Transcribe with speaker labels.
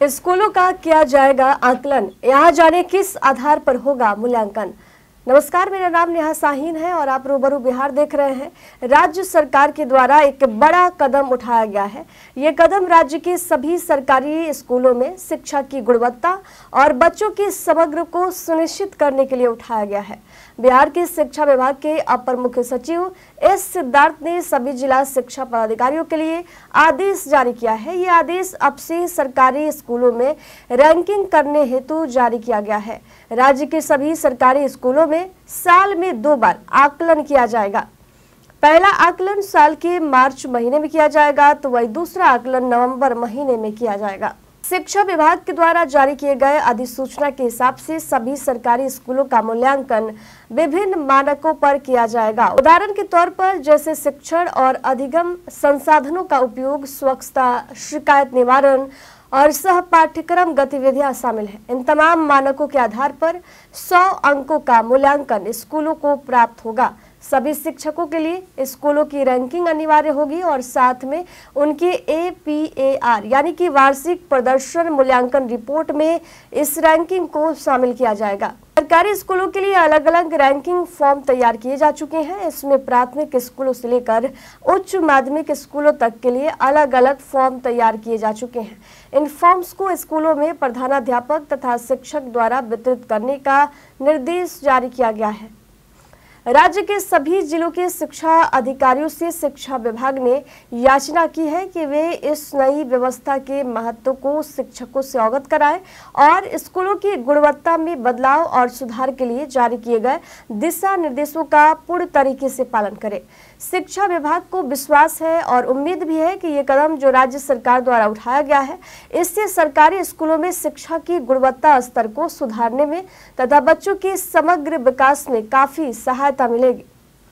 Speaker 1: स्कूलों का किया जाएगा आकलन। यहाँ जाने किस आधार पर होगा मूल्यांकन? नमस्कार, मेरा नाम नेहा साहीन है और आप रूबरू बिहार देख रहे हैं। राज्य सरकार के द्वारा एक बड़ा कदम उठाया गया है। ये कदम राज्य के सभी सरकारी स्कूलों में शिक्षा की गुणवत्ता और बच्चों की समग्र को सुनिश्चित करने के लिए उठाया गया है। बिहार के शिक्षा विभाग के अपर मुख्य सचिव एस सिद्धार्थ ने सभी जिला शिक्षा पदाधिकारियों के लिए आदेश जारी किया है। ये आदेश अब से सरकारी स्कूलों में रैंकिंग करने हेतु जारी किया गया है। राज्य के सभी सरकारी स्कूलों में साल में दो बार आकलन किया जाएगा। पहला आकलन साल के मार्च महीने में किया जाएगा तो वही दूसरा आकलन नवंबर महीने में किया जाएगा। शिक्षा विभाग के द्वारा जारी किए गए अधिसूचना के हिसाब से सभी सरकारी स्कूलों का मूल्यांकन विभिन्न मानकों पर किया जाएगा। उदाहरण के तौर पर, जैसे शिक्षण और अधिगम संसाधनों का उपयोग, स्वच्छता, शिकायत निवारण और सह पाठ्यक्रम गतिविधियाँ शामिल हैं। इन तमाम मानकों के आधार पर 100 अंकों का मूल्यांकन स्कूलों को प्राप्त होगा। सभी शिक्षकों के लिए स्कूलों की रैंकिंग अनिवार्य होगी और साथ में उनके ए पी ए आर यानी कि वार्षिक प्रदर्शन मूल्यांकन रिपोर्ट में इस रैंकिंग को शामिल किया जाएगा। सरकारी स्कूलों के लिए अलग अलग रैंकिंग फॉर्म तैयार किए जा चुके हैं। इसमें प्राथमिक स्कूलों से लेकर उच्च माध्यमिक स्कूलों तक के लिए अलग अलग फॉर्म तैयार किए जा चुके हैं। इन फॉर्म्स को स्कूलों में प्रधानाध्यापक तथा शिक्षक द्वारा वितरित करने का निर्देश जारी किया गया है। राज्य के सभी जिलों के शिक्षा अधिकारियों से शिक्षा विभाग ने याचना की है कि वे इस नई व्यवस्था के महत्व को शिक्षकों से अवगत कराएँ और स्कूलों की गुणवत्ता में बदलाव और सुधार के लिए जारी किए गए दिशा निर्देशों का पूर्ण तरीके से पालन करें। शिक्षा विभाग को विश्वास है और उम्मीद भी है कि ये कदम जो राज्य सरकार द्वारा उठाया गया है, इससे सरकारी स्कूलों में शिक्षा की गुणवत्ता स्तर को सुधारने में तथा बच्चों के समग्र विकास में काफ़ी सहायता मिलेगी